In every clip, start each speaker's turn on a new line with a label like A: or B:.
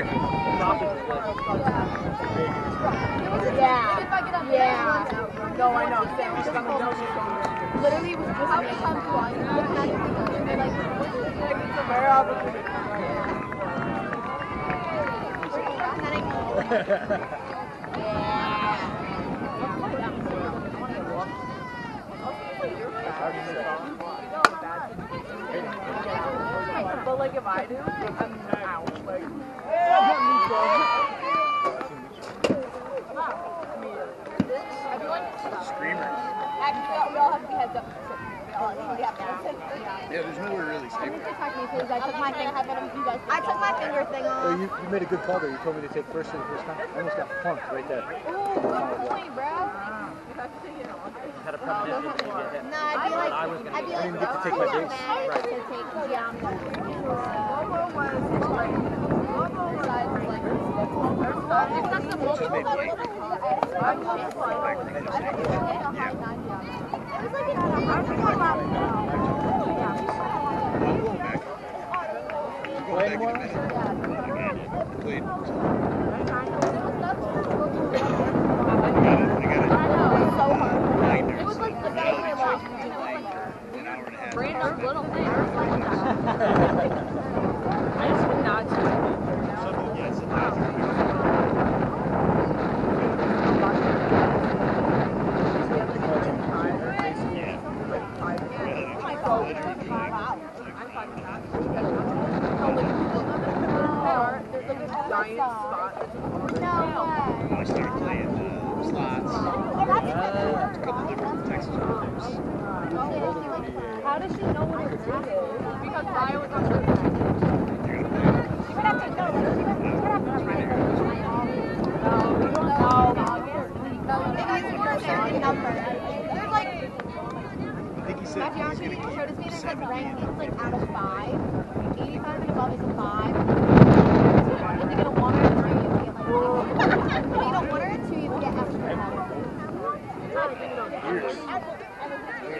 A: Exactly.
B: Yeah. Yeah. No, I know. Sam. Literally, was just how many times do I look at it and like, where But like if I do, I'm out. Like,
A: Screamers.
B: Actually, we all have to be heads up. We all we have to listen.
A: Yeah, there's nowhere really safe.
B: Attack me, please. I took my finger. You. I took my finger thing
C: So
B: off.
C: you, you made a good call there. You told me to take first for the first time. I almost got punked right there.
B: Ooh, good point, bro.
D: Had a premonition that you get hit.
B: No, I'd be like,
D: I, was
B: I'd be
C: I didn't oh, get to take my
B: oh,
C: base.
D: Right.
B: to
A: Played. I got it. Nine
B: It was like the
A: Now
B: guy
A: they
B: who like,
A: changed it to like an hour and a half.
E: random little things.
D: I just would not
A: Some- yeah, it's the last.
E: There's like a giant spot.
A: I started playing uh, slots. A couple different Texas players.
B: How does she know what it is?
E: Because I was on the
A: They're gonna play.
B: She would have to know. She would have to There's like,
A: I think he said
B: my
A: he's gonna
B: showed us me
A: keep
B: there's like
A: 70
B: rankings like
A: like
B: out of five. 85 and above is a five. If you get a one or a two, you can get like if you get a one or a two, you can get extra credit.
A: years. We're gonna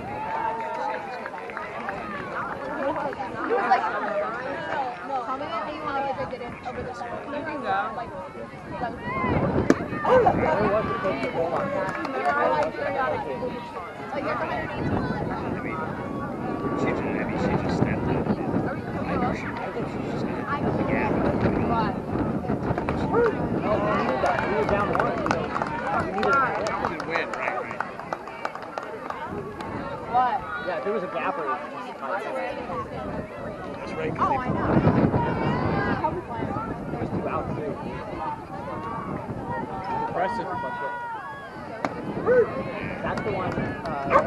B: It was like, no, tell me anything you want to I did it over the phone. You can go. Like,
A: mean, she just, mean, she just stepped up. I know she, I think she's just gonna hit the gap.
D: No, we needed were down one. So needed a
A: win, right, right.
B: What?
D: Yeah, there was a gap or
A: That's right.
B: Oh, I know.
D: there's two out too. Impressive, that's the one. Uh,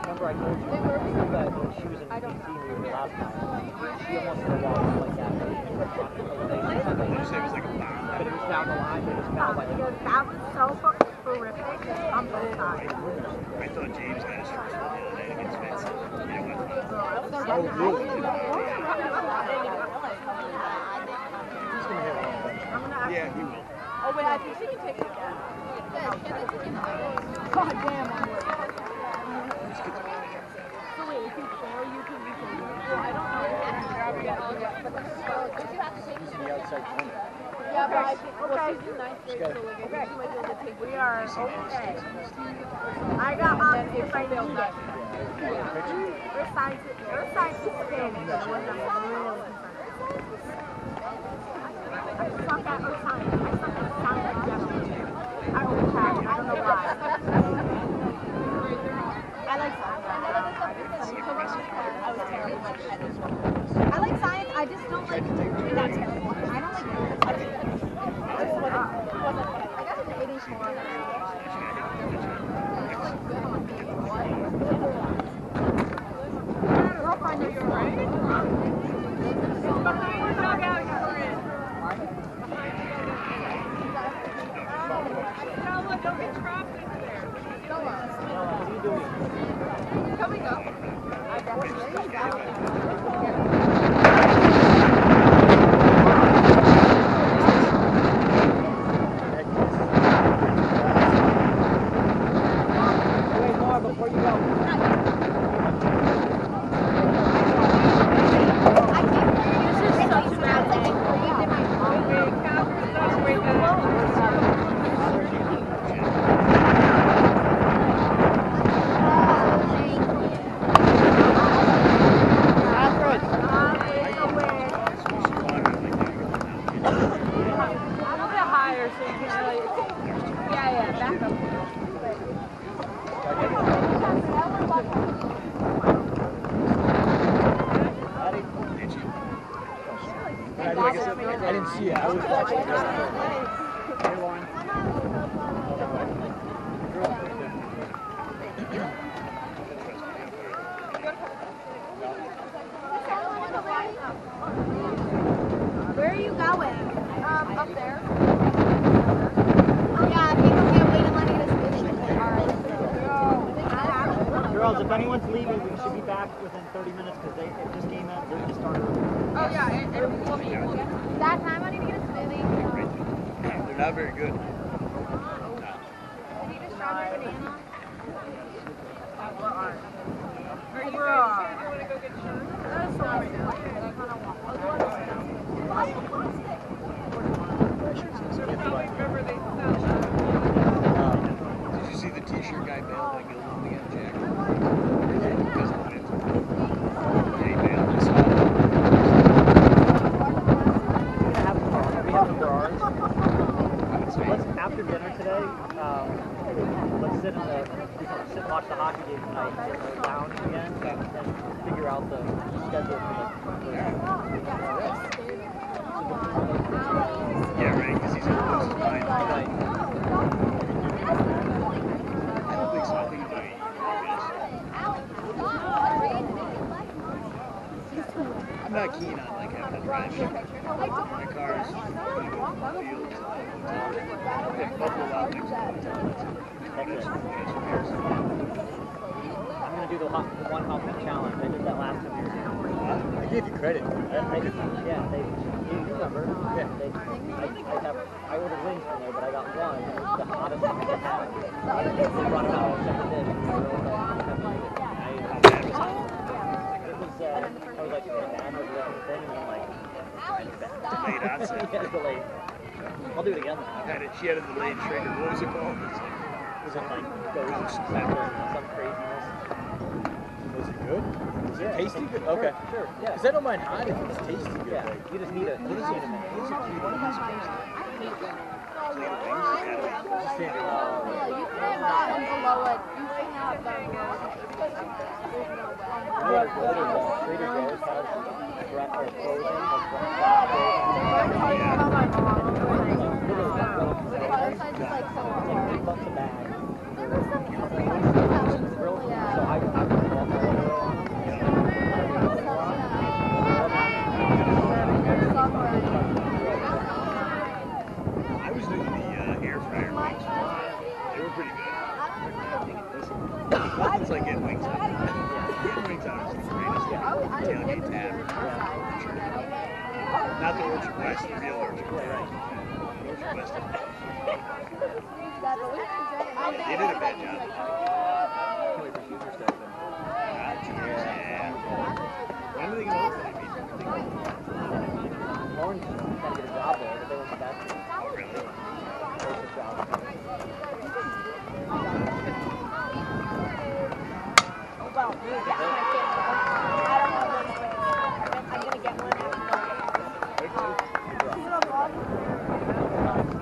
D: remember I told you that when she was in were last time. She almost hit a like that. But it was down the line. It was
E: was so horrific on both sides.
A: I thought James got his first one the other night against Vince. You know what?
D: Oh, really?
A: Yeah, he will.
E: Oh wait, I think she can take it again.
B: God damn.
A: Let's get the manager.
E: So wait, if you fail, you can you can. Well, I don't know.
C: He's the outside corner.
B: Yeah, but I think,
E: Okay.
B: she's in ninth grade, so like, I think she might be able to take
E: We are okay. I got on if I need it. Your size, your size is big. so it wasn't really I suck at her science.
D: 30 minutes because they it just came in. They just started.
E: Oh, yeah, and, and we'll be. We'll be.
B: That time I need to get a smoothie.
A: Um, They're not very good.
B: Need a strawberry banana.
E: Are you guys sure you want to go get shirts?
B: That's so much fun. I kinda want-
E: Remember
A: Did you see the t-shirt guy bailed on Gilman again, Jack? Because of it. Yeah, he bailed. I saw it.
D: We're gonna have are we having for ours?
A: I would say.
D: Let's after dinner today. Um, let's sit in the sit watch the hockey game tonight in the lounge again and figure out the schedule for the.
A: I'm not keen on like having to drive in. My car's gonna go from the field to the hotel. If Buffalo Wild Wings are in town, that's
D: That's it.
A: that's weird.
D: I'm gonna do the, hot, the one pink challenge. I did that last two years.
C: I gave you credit. I, I.
D: Yeah, they. You, remember?
C: Yeah.
D: They. I, I have. I ordered wings from there, but I got one. It was the hottest thing they had. They brought it out on second dish. I realized I it. I ate
A: How
D: it.
A: bad was it?
D: It was. Uh, I was like, my dad was looking thing, and I'm like.
A: Delayed onset.
D: yeah, delayed. I'll do it again.
A: It. She had a delayed trigger. What was it called? Like,
D: Was it like ghost or some craziness?
C: Was it good? Was it
D: Yeah.
C: tasty good? Okay.
D: Sure. sure Yeah.
C: Because I don't mind hot if it's tasty good.
D: Yeah.
C: Like,
D: You just need a. You just need a minute.
A: what is it? What is it supposed to be? Play the wings? Academy?
C: just saying, oh,
B: Yeah, you can have that one below it. You can have that below it.
D: What, what is that? Trader Joe's has breath or frozen, like breath
B: The other side's like so hard.
D: Eight bucks a bag.
B: There was some California
D: Real So
B: Yeah.
D: I, I would walk all over.
A: I was doing the air fryer wings. They were pretty good. Listen, nothing's like getting wings out. Getting wings out is the greatest tailgate tab. Not the Orchard West, the real Orchard. Orchard West. They did a bad job. Yeah, I
E: can't. I don't know what's going on. I'm gonna get one after
A: Where to?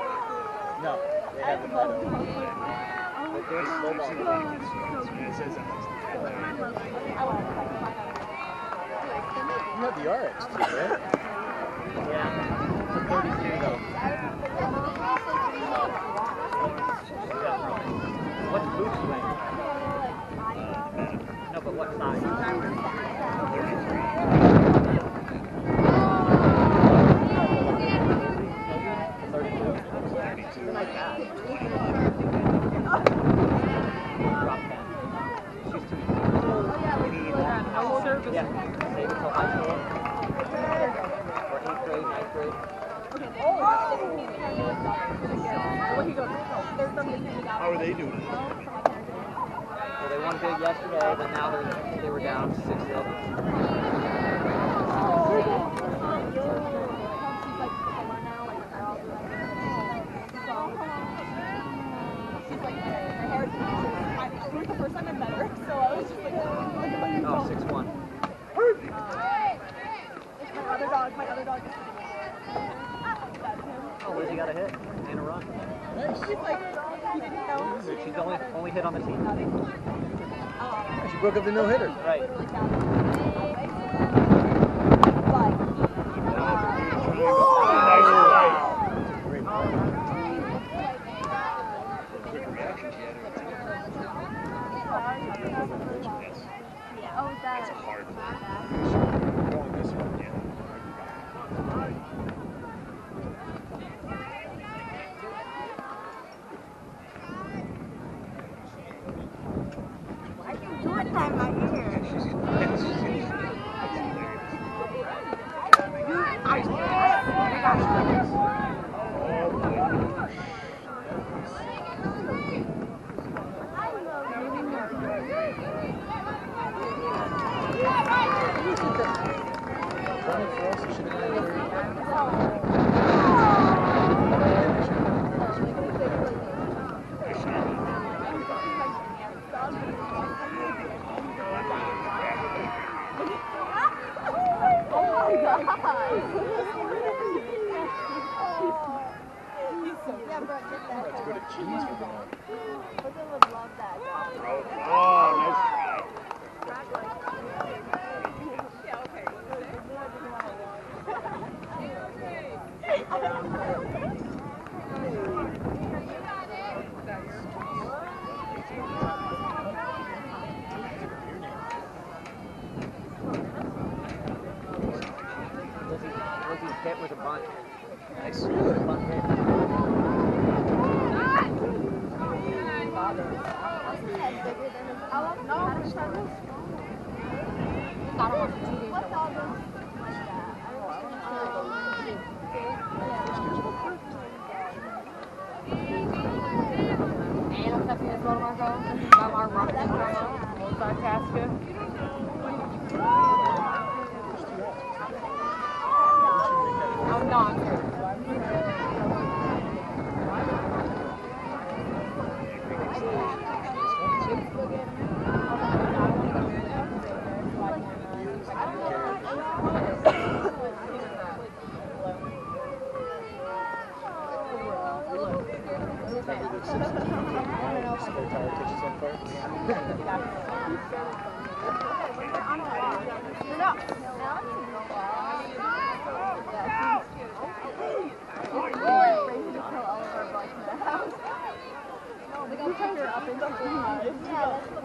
E: with
A: Clark.
C: No, they Kevin Meadow.
D: They're doing slow ball.
A: It says that looks
C: You have the RX too, right?
D: Yeah. It's a 32 though. What's boots you? No, but what size? 32. It's a nice hat. Drop 10. She's too
E: No service.
D: Yeah, save until high school. Or eighth grade, ninth grade.
E: Where he goes, there's something
A: How are they doing?
D: Well, they won big yesterday, but now they're, they were down oh. 6 0. Oh, 6 1.
B: My other dog, my other dog is
D: Oh, Lizzie got a hit and a run.
E: She's like, you didn't know.
D: She's the only, only hit on the team.
C: She um, broke up the no hitter.
D: Right.
A: Try.
C: Great
A: Quick reaction she had. Yes.
B: Oh, that?
A: It's a hard one.
C: Going this one.
A: Yeah.
B: Jordan on my ear.
A: She's, it's, it's hilarious. Oh, boy.
C: Running for us, it should have been very-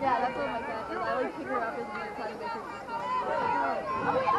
B: That's what my dad did. I like pick her up and we try to make her Oh, wait,